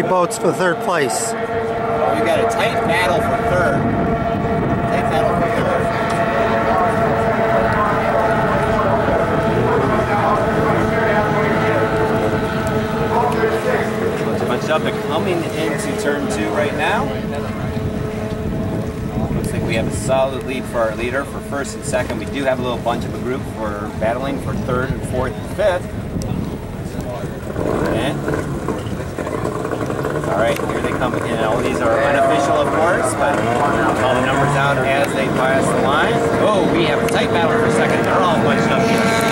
three boats for third place. Oh, well, we got a. Tight battle for third. Up and coming into turn two right now. Looks like we have a solid lead for our leader for first and second. We do have a little bunch of a group for battling for third and fourth and fifth. And Alright, here they come again. All these are unofficial, of course, but all the numbers out as they pass the line. Oh, we have a tight battle for second. They're all bunched up here.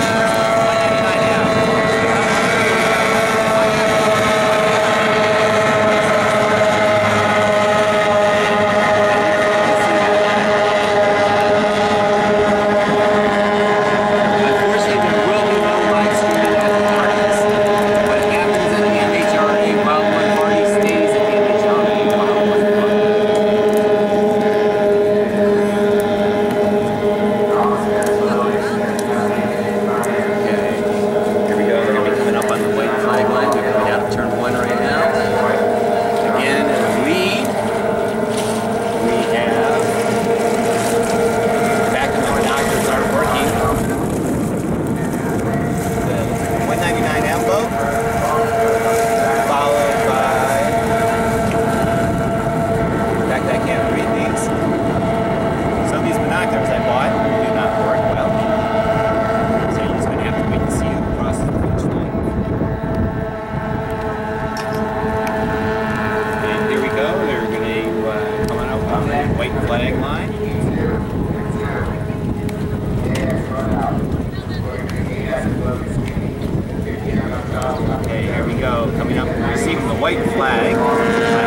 white flag.